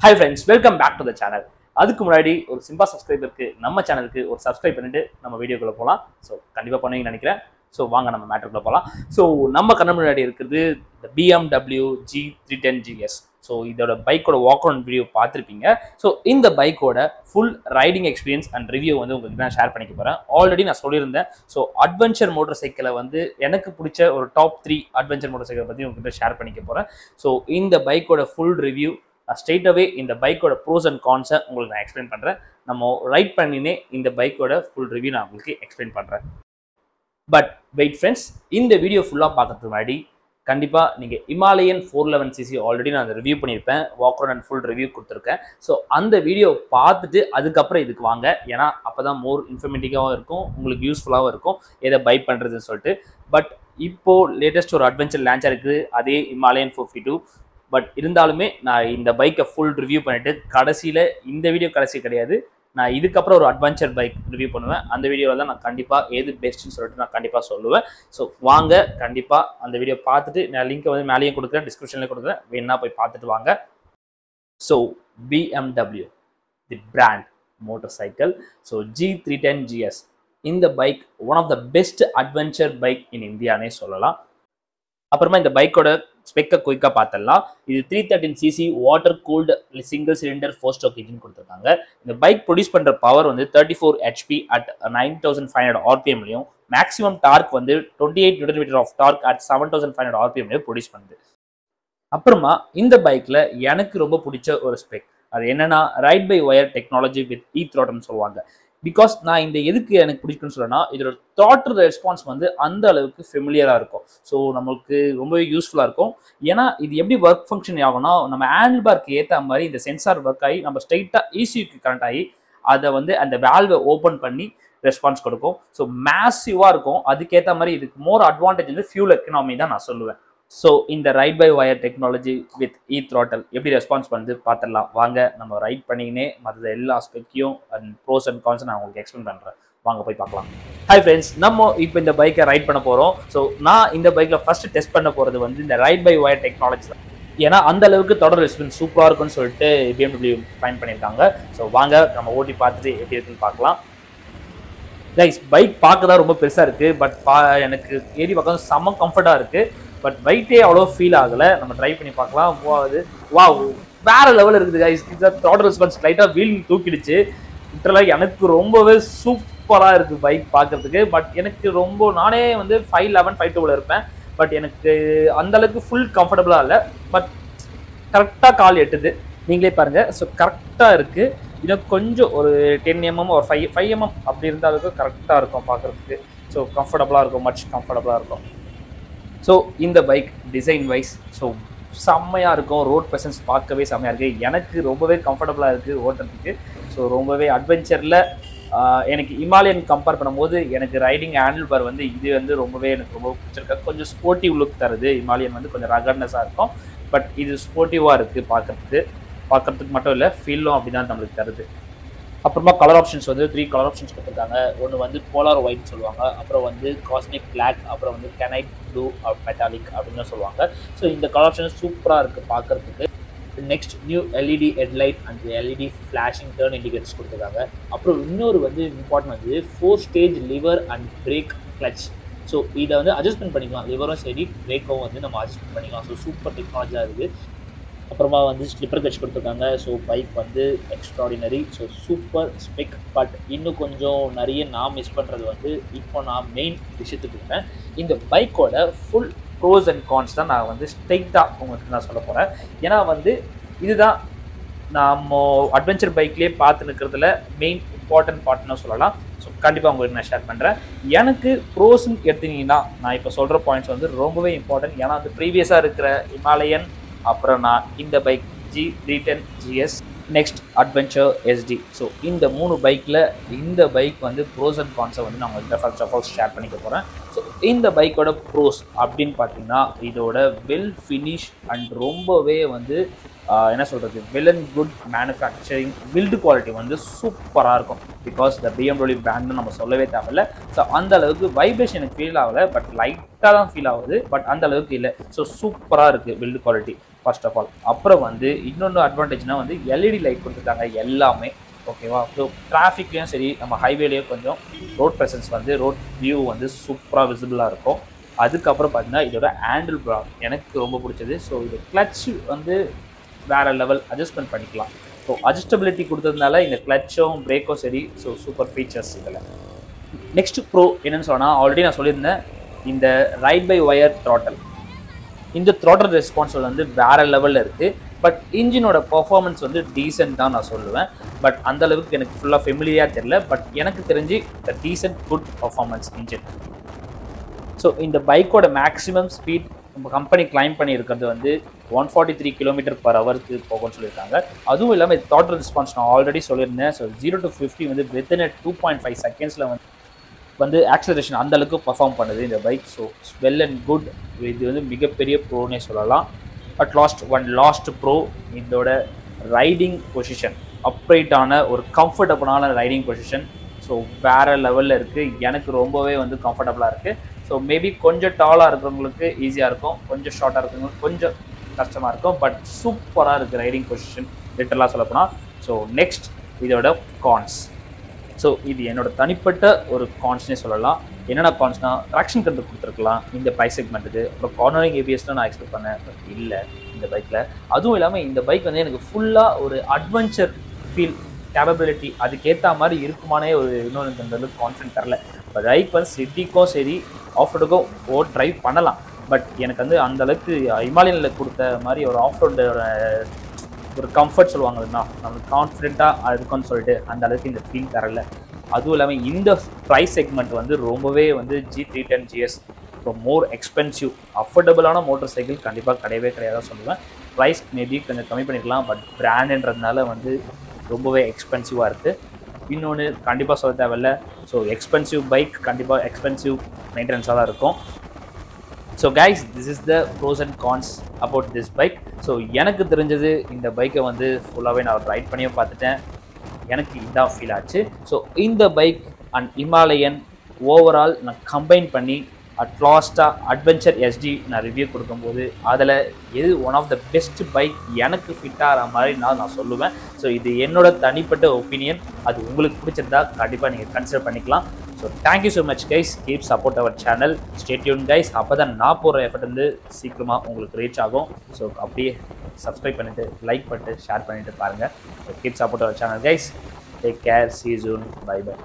Hi friends welcome back to the channel அதுக்கு முன்னாடி ஒரு சிம்பா சப்ஸ்கிரைபருக்கு நம்ம சேனலுக்கு ஒரு சப்ஸ்கிரைப் பண்ணிட்டு நம்ம வீடியோக்குள்ளே போகலாம் ஸோ கண்டிப்பாக பண்ணுவீங்கன்னு நினைக்கிறேன். ஸோ வாங்க நம்ம மேட்டருக்குள்ள போகலாம் ஸோ நம்ம கண்ண முன்னாடி இருக்கிறது இந்த BMW G three ten GS so இதோட பைக்கோட வாக் ஆன் வீடியோ பார்த்துருப்பீங்க. ஸோ இந்த பைக்கோட full riding experience and review வந்து உங்களுக்கு நான் ஷேர் பண்ணிக்க போகிறேன் ஆல்ரெடி நான் சொல்லியிருந்தேன். ஸோ அட்வென்ச்சர் மோட்டர் சைக்கிளை வந்து எனக்கு பிடிச்ச ஒரு டாப் த்ரீ அட்வென்ச்சர் மோட்டர் சைக்கிளை பற்றி உங்ககிட்ட ஷேர் பண்ணிக்க போகிறேன் ஸோ இந்த பைக்கோட ஃபுல் ரிவ்யூ ஸ்ட்ரெயிட்டாகவே இந்த பைக்கோட ப்ரோஸ் அண்ட் கான்ஸை உங்களுக்கு நான் எக்ஸ்பிளைன் பண்ணுறேன் நம்ம ரைட் பண்ணினே இந்த பைக்கோட ஃபுல் ரிவ்யூ நான் உங்களுக்கு எக்ஸ்பிளைன் பண்ணுறேன் பட் வெயிட் ஃப்ரெண்ட்ஸ் இந்த வீடியோ ஃபுல்லாக பார்க்கறதுக்கு முன்னாடி கண்டிப்பாக நீங்கள் Himalayan four eleven CC already நான் அதை ரிவ்யூ பண்ணியிருப்பேன். வாக்ரோன் அண்ட் ஃபுல் ரிவ்யூ கொடுத்துருக்கேன். ஸோ அந்த வீடியோ பார்த்துட்டு அதுக்கப்புறம் இதுக்கு வாங்க. ஏன்னா அப்போ தான் மோர் இன்ஃபர்மேட்டிவாகவும் இருக்கும் உங்களுக்கு யூஸ்ஃபுல்லாகவும் இருக்கும். எதை பை பண்ணுறதுன்னு சொல்லிட்டு. பட் இப்போது லேட்டஸ்ட் ஒரு அட்வென்ச்சர் லான்ச்சாக இருக்குது. அதே இமாலயன் ஃபிஃப்டி டூ பட் இருந்தாலுமே நான் இந்த பைக்கை ஃபுல் ரிவ்யூ பண்ணிவிட்டு கடைசியில் இந்த வீடியோ கடைசி கிடையாது. நான் இதுக்கப்புறம் ஒரு அட்வென்ச்சர் பைக் ரிவ்யூ பண்ணுவேன். அந்த வீடியோவில் தான் நான் கண்டிப்பாக எது பெஸ்ட்டுன்னு சொல்லிட்டு நான் கண்டிப்பாக சொல்லுவேன். ஸோ வாங்க கண்டிப்பாக அந்த வீடியோ பார்த்துட்டு நான் லிங்க்கை வந்து மேலேயும் கொடுக்குறேன் டிஸ்கிரிப்ஷன்லேயும் கொடுக்குறேன். வேணா போய் பார்த்துட்டு வாங்க. So BMW the brand motorcycle so G three ten GS இந்த bike one of the best adventure bike in இந்தியானே சொல்லலாம். அப்புறமா இந்த பைக்கோட ஸ்பெக்கை குயிக்காக பார்த்துடலாம். இது three thirteen CC water cooled single cylinder four stroke engine கொடுத்துருக்காங்க. இந்த பைக் ப்ரொடியூஸ் பண்ணுற பவர் வந்து thirty four HP at nine thousand five hundred ஆர்பிஎம்லையும் maximum torque வந்து twenty eight newton meter of torque at seven thousand five hundred ஆர்பிஎம்லையும் produce பண்ணுது. அப்புறமா இந்த பைக்கில் எனக்கு ரொம்ப பிடிச்ச ஒரு ஸ்பெக் அது என்னன்னா ride by wire technology with E த்ரோட்டம்னு சொல்லுவாங்க. பிகாஸ் நான் இந்த எதுக்கு எனக்கு பிடிக்குன்னு சொல்லனா இதோட த்ராட்டல் ரெஸ்பான்ஸ் வந்து அந்த அளவுக்கு ஃபெமிலியராக இருக்கும். ஸோ நம்மளுக்கு ரொம்பவே யூஸ்ஃபுல்லாக இருக்கும். ஏன்னா இது எப்படி ஒர்க் ஃபங்க்ஷன் ஆகும்னா நம்ம ஹேண்டில் பார்க்கு ஏற்ற மாதிரி இந்த சென்சார் ஒர்க் ஆகி நம்ம ஸ்ட்ரைட்டாக ஈசிக்கு கனெக்ட் ஆகி அதை வந்து அந்த வேல்வை ஓப்பன் பண்ணி ரெஸ்பான்ஸ் கொடுக்கும். ஸோ மேசிவாக இருக்கும். அதுக்கேற்ற மாதிரி இதுக்கு மோர் அட்வான்டேஜ் வந்து ஃபியூல் எக்கனாமி தான் நான் சொல்லுவேன். ஸோ இந்த ride by wire technology with e throttle எப்படி ரெஸ்பான்ஸ் பண்ணுது பார்த்துடலாம். வாங்க நம்ம ரைட் பண்ணிக்கினே மற்ற எல்லா ஸ்பெக்கையும் அண்ட் ப்ரோஸ் அண்ட் கான்ஸ் நான் உங்களுக்கு எக்ஸ்பிளைன் பண்ணுறேன் வாங்க போய் பார்க்கலாம். ஹாய் ஃப்ரெண்ட்ஸ் நம்ம இப்போ இந்த பைக்கை ரைட் பண்ண போகிறோம் ஸோ நான் இந்த பைக்கில் ஃபர்ஸ்ட் டெஸ்ட் பண்ண போகிறது வந்து இந்த ரைட் பை ஒயர் டெக்னாலஜி தான். ஏன்னா அந்த அளவுக்கு தொடர் ரெஸ்பான்ஸ் சூப்பராக இருக்கும்னு சொல்லிட்டு பிஎம்டபிள்யூ ஃபைன் பண்ணியிருக்காங்க. ஸோ வாங்க நம்ம ஓட்டி பார்த்துட்டு எப்படி இருக்குன்னு பார்க்கலாம். கைஸ் பைக் பார்க்க தான் ரொம்ப பெருசாக இருக்குது பட் பா எனக்கு ஏறி பார்க்க செம்ம கம்ஃபர்ட்டாக இருக்குது பட் வெயிட்டே அவ்வளோ ஃபீல் ஆகலை. நம்ம ட்ரை பண்ணி பார்க்கலாம். மூவாவது வா வேற லெவல் இருக்குது கைஸ் இந்த த்ராட்டல் ரெஸ்பான்ஸ் லைட்டாக வீல் தூக்கிடுச்சு. லிட்டரலாக எனக்கு ரொம்பவே சூப்பராக இருக்குது பைக் பார்க்குறதுக்கு. பட் எனக்கு ரொம்ப நானே வந்து ஃபைவ் லெவன் ஃபைவ் டூவில் இருப்பேன். பட் எனக்கு அந்தளவுக்கு ஃபுல் கம்ஃபர்டபுளாக இல்லை. பட் கரெக்டாக கால் எட்டுது. நீங்களே பாருங்கள் ஸோ கரெக்டாக இருக்குது இன்னும் கொஞ்சம் ஒரு டென் எம்எம் ஒரு ஃபைவ் ஃபைவ் எம்எம் அப்படி இருந்தாலும் கரெக்டாக இருக்கும் பார்க்குறதுக்கு. ஸோ கம்ஃபர்டபுளாக இருக்கும் மச் கம்ஃபர்டபுளாக இருக்கும். ஸோ இந்த பைக் டிசைன் வைஸ் ஸோ செம்மையாக இருக்கும். ரோட் ப்ரெசன்ஸ் பார்க்கவே செம்மையாக இருக்குது எனக்கு ரொம்பவே கம்ஃபர்டபுளாக இருக்குது ஓட்டுறதுக்கு. ஸோ ரொம்பவே அட்வென்ச்சரில் எனக்கு இமாலயன் கம்பேர் பண்ணும்போது எனக்கு ரைடிங் ஹேண்டில் பார் வந்து இது வந்து ரொம்பவே எனக்கு ரொம்ப பிடிச்சிருக்கு. கொஞ்சம் ஸ்போர்ட்டிவ் லுக் தருது. இமாலயன் வந்து கொஞ்சம் ரகர்னஸாக இருக்கும். பட் இது ஸ்போர்ட்டிவாக இருக்குது பார்க்குறதுக்கு. பார்க்குறதுக்கு மட்டும் இல்லை ஃபீலும் அப்படி தான் நம்மளுக்கு தருது. அப்புறமா கலர் ஆப்ஷன்ஸ் வந்து த்ரீ கலர் ஆப்ஷன்ஸ் கொடுத்துருக்காங்க. ஒன்று வந்து போலார் ஒயிட்னு சொல்லுவாங்க. அப்புறம் வந்து காஸ்மிக் பிளாக் அப்புறம் வந்து கெனைட் ப்ளூ மெட்டாலிக் அப்படின்னு சொல்லுவாங்க. ஸோ இந்த கலர் ஆப்ஷன் சூப்பராக இருக்குது பார்க்குறதுக்கு. Next new LED headlight and LED flashing turn indicators கொடுத்துருக்காங்க. அப்புறம் இன்னொரு வந்து இம்பார்ட்டன்ட் வந்து four stage lever and brake clutch so இதை வந்து அட்ஜஸ்ட்மெண்ட் பண்ணிக்கலாம். லிவரும் சரி பிரேக்கும் வந்து நம்ம அட்ஜஸ்ட்மெண்ட் பண்ணிக்கலாம். ஸோ சூப்பர் டெக்னாலஜியாக இருக்குது அப்புறமா வந்து ஸ்லிப்பர் கட்ச் கொடுத்துருக்காங்க. ஸோ பைக் வந்து extraordinary so super spec but இன்னும் கொஞ்சம் நிறைய நான் மிஸ் பண்ணுறது வந்து இப்போ நான் மெயின் விஷயத்துக்கு இருக்கேன் இந்த பைக்கோட ஃபுல் ப்ரோஸ் அண்ட் கான்ஸ் தான் நான் வந்து ஸ்ட்ரைட்டாக உங்களுக்கு நான் சொல்ல போகிறேன் ஏன்னா வந்து இதுதான் நம்ம அட்வென்ச்சர் பைக்லேயே பார்த்து நிற்கிறதுல மெயின் இம்பார்ட்டன்ட் பார்ட்னு சொல்லலாம். ஸோ கண்டிப்பாக உங்களுக்கு நான் ஷேர் பண்ணுறேன் எனக்கு ப்ரோஸ்ன்னு எடுத்தீங்கன்னா நான் இப்போ சொல்கிற பாயிண்ட்ஸ் வந்து ரொம்பவே இம்பார்ட்டன்ட் ஏன்னா வந்து ப்ரீவியஸாக இருக்கிற இமாலயன் அப்புறம் நான் இந்த bike G three ten GS next adventure ST so இந்த மூணு பைக்கில் இந்த பைக் வந்து ப்ரோஸ் அண்ட் கான்ஸை வந்து நான் உங்கள்கிட்ட ஃபர்ஸ்ட் ஆஃப் ஆல் ஷேர் பண்ணிக்க போகிறேன் ஸோ இந்த பைக்கோட ப்ரோஸ் அப்படின்னு பார்த்தீங்கன்னா இதோட வெல் ஃபினிஷ் அண்ட் ரொம்பவே வந்து என்ன சொல்கிறது well and good manufacturing build quality வந்து சூப்பராக இருக்கும். பிகாஸ் த பிஎம்டபிள்யூ பிராண்ட்னு நம்ம சொல்லவே தேவையில்ல. ஸோ அந்த அளவுக்கு வைப்ரேஷன் எனக்கு ஃபீல் ஆகலை பட் லைட்டாக தான் ஃபீல் ஆகுது பட் அந்த அளவுக்கு இல்லை. ஸோ சூப்பராக இருக்குது build quality first of all அப்புறம் வந்து இன்னொன்று அட்வான்டேஜ்னா வந்து எல்இடி லைட் கொடுத்துருக்காங்க எல்லாமே. ஓகேவா ஸோ டிராஃபிக்லேயும் சரி நம்ம ஹைவேலேயும் கொஞ்சம் ரோட் ப்ரெசன்ஸ் வந்து ரோட் வியூ வந்து சூப்பராக விசிபிளாக இருக்கும். அதுக்கப்புறம் பார்த்தீங்கன்னா இதோட ஹேண்டில் ப்ரா எனக்கு ரொம்ப பிடிச்சது. ஸோ இது கிளச் வந்து வேறு லெவல் அட்ஜஸ்ட்மெண்ட் பண்ணிக்கலாம். ஸோ அட்ஜஸ்டபிலிட்டி கொடுத்ததுனால இந்த கிளச்சும் பிரேக்கும் சரி ஸோ சூப்பர் ஃபீச்சர்ஸ் இதில். நெக்ஸ்ட் ப்ரோ என்னென்னு சொன்னால் ஆல்ரெடி நான் சொல்லியிருந்தேன் இந்த ரைட் பை ஒயர் த்ராட்டல் இந்த த்ரோட்டர் ரெஸ்பான்ஸ் வந்து வேற லெவலில் இருக்குது பட் இன்ஜினோட பர்ஃபார்மன்ஸ் வந்து டீசென்ட் தான் நான் சொல்லுவேன். பட் அந்த அளவுக்கு எனக்கு ஃபுல்லாக ஃபெமிலியாக தெரில பட் எனக்கு தெரிஞ்சு the decent good performance engine so இந்த பைக்கோட மேக்ஸிமம் ஸ்பீட் நம்ம கம்பெனி கிளைம் பண்ணியிருக்கிறது வந்து one forty three kilometre per ஹவருக்கு போகும்னு சொல்லியிருக்காங்க. அதுவும் இல்லாமல் தோட்டர் ரெஸ்பான்ஸ் நான் ஆல்ரெடி சொல்லியிருந்தேன். ஸோ ஜீரோ டு ஃபிஃப்டி வந்து வித்தின் டூ பாயிண்ட் ஃபைவ் செகண்ட்ஸில் வந்து வந்து ஆக்சலரேஷன் அந்த அளவுக்கு பர்ஃபார்ம் பண்ணுது இந்த bike so well and good இது வந்து மிகப்பெரிய ப்ரோனே சொல்லலாம். At last one last pro இதோட ரைடிங் பொசிஷன் அப்ரைட்டான ஒரு கம்ஃபர்டபுளான ரைடிங் பொசிஷன் ஸோ வேறு லெவலில் இருக்குது எனக்கு ரொம்பவே வந்து கம்ஃபர்டபுளாக இருக்குது ஸோ மேபி கொஞ்சம் டாலாக இருக்கிறவங்களுக்கு ஈஸியாக இருக்கும். கொஞ்சம் ஷார்ட்டாக இருக்கிறவங்களுக்கு கொஞ்சம் கஷ்டமாக இருக்கும். பட் சூப்பராக இருக்குது ரைடிங் பொசிஷன் லிட்டரலாக சொல்லப்போனால் ஸோ நெக்ஸ்ட் இதோட கான்ஸ் ஸோ இது என்னோட தனிப்பட்ட ஒரு கான்ஸ்னே சொல்லலாம். என்னென்ன கான்ஸ்னா ட்ராக்ஷன் கண்ட்ரோல் கொடுத்துருக்கலாம். இந்த ப்ரைஸ் செக்மெண்ட்டுக்கு அப்புறம் கார்னரிங் ஏபிஎஸ்லாம் நான் எக்ஸ்பெக்ட் பண்ணேன். பட் இல்லை இந்த பைக்கில் அதுவும் இல்லாமல் இந்த பைக் வந்து எனக்கு ஃபுல்லாக ஒரு அட்வென்ச்சர் ஃபீல் கேப்பபிலிட்டி அதுக்கேற்ற மாதிரி இருக்குமானே ஒரு இன்னொன்று இந்த அளவுக்கு கான்ஃபிடன்ட் தரல. இப்போ பைக் வந்து சிட்டிக்கும் சரி ஆஃப் ரோடுக்கும் ஓ ட்ரைவ் பண்ணலாம். பட் எனக்கு வந்து அந்தளவுக்கு ஹிமாலயனில் கொடுத்த மாதிரி ஒரு ஆஃப் ரோடோட ஒரு கம்ஃபர்ட் சொல்லுவாங்க இல்லைன்னா நம்மளுக்கு கான்ஃபிடென்ட்டாக இருக்கும்னு சொல்லிட்டு அந்த அளவுக்கு இந்த ஃபீல் தரல. அதுவும் இல்லாமல் இந்த ப்ரைஸ் செக்மெண்ட் வந்து ரொம்பவே வந்து ஜி த்ரீ டென் ஜிஎஸ் இப்போ மோர் எக்ஸ்பென்சிவ் அஃபோர்டபுளான மோட்டர் சைக்கிள் கண்டிப்பாக கிடையவே கிடையாதான் சொல்லுவேன். ப்ரைஸ் மேபி கொஞ்சம் கம்மி பண்ணிக்கலாம் பட் பிராண்டுன்றதுனால வந்து ரொம்பவே எக்ஸ்பென்சிவாக இருக்குது இன்னொன்று கண்டிப்பாக சொல்ல தேவையில்ல. ஸோ எக்ஸ்பென்சிவ் பைக் கண்டிப்பாக எக்ஸ்பென்சிவ் மெயின்டெனன்ஸாக தான் இருக்கும். So guys this is the pros and cons about this bike so எனக்கு தெரிஞ்சது இந்த பைக்கை வந்து ஃபுல்லாகவே நான் ரைட் பண்ணியும் பார்த்துட்டேன். எனக்கு இதான் ஃபீல் ஆச்சு. ஸோ இந்த பைக் அண்ட் இமாலயன் ஓவரால் நான் கம்பைன் பண்ணி அட் லாஸ்ட்டாக அட்வென்ச்சர் எஸ்டி நான் ரிவ்யூ கொடுக்கும்போது அதில் எது one of the best bike எனக்கு ஃபிட் ஆகிற மாதிரி நான் நான் சொல்லுவேன். ஸோ இது என்னோட தனிப்பட்ட ஒப்பீனியன் அது உங்களுக்கு பிடிச்சிருந்தா கண்டிப்பாக நீங்கள் கன்சிடர் பண்ணிக்கலாம். So thank you so much guys keep support our channel stay tuned guys அப்போ தான் நான் போடுற எஃபர்ட் வந்து சீக்கிரமாக உங்களுக்கு ரீச் ஆகும். ஸோ அப்படியே சப்ஸ்கிரைப் பண்ணிவிட்டு லைக் பண்ணிட்டு ஷேர் பண்ணிவிட்டு பாருங்கள் so keep support our channel guys take care see June bye by